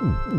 Mm-hmm.